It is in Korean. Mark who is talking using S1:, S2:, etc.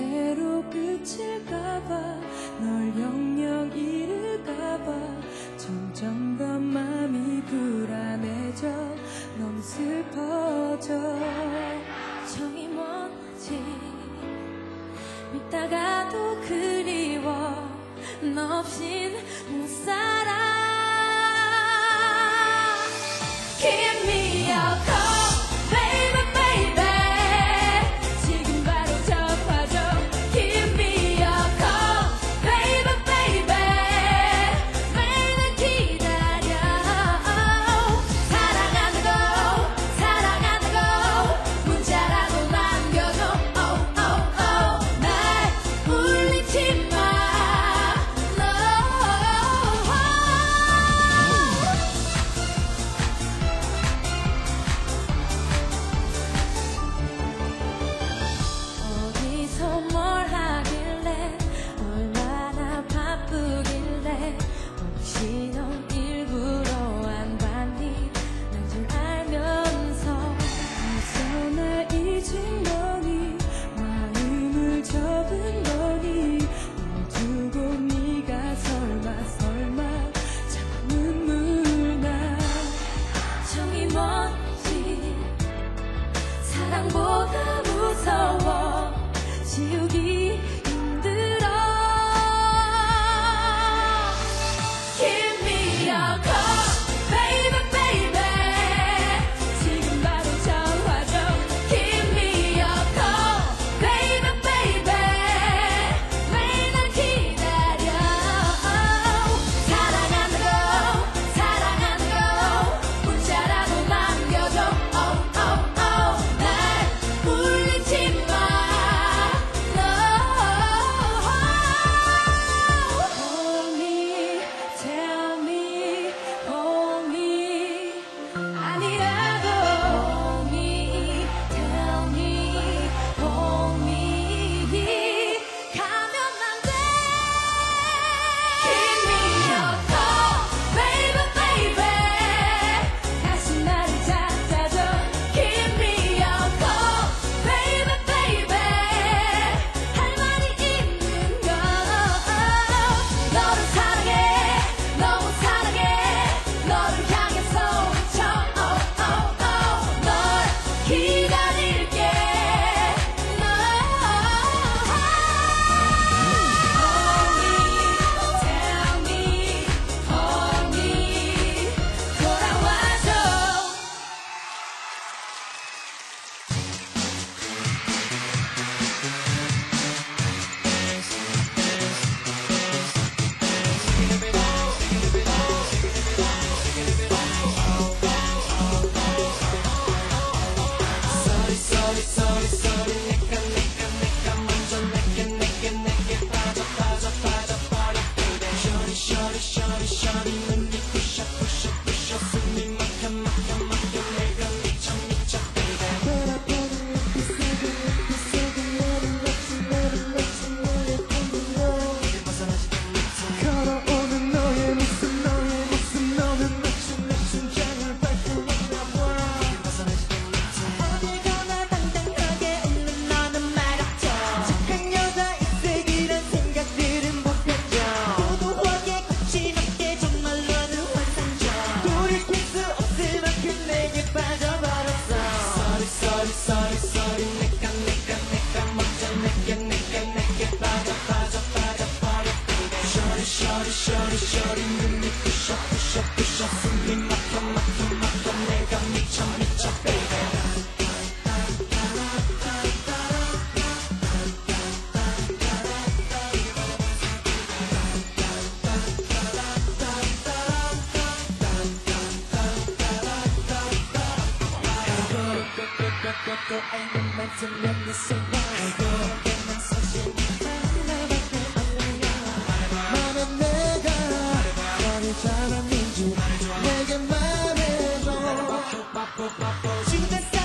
S1: 때로 끝일까봐 널 영영 잃을까봐 점점 더 마음이 불안해져 너무 슬퍼져.
S2: 정이 뭔지 믿다가도 그리워 너 없인 못 살아. 쇼리쇼리
S3: 눈이 부셔 부셔 부셔 숨이 막혀 막혀 막혀 내가 미쳐 미쳐 baby Go, go, go, go, go, ain't no mention in the same 지금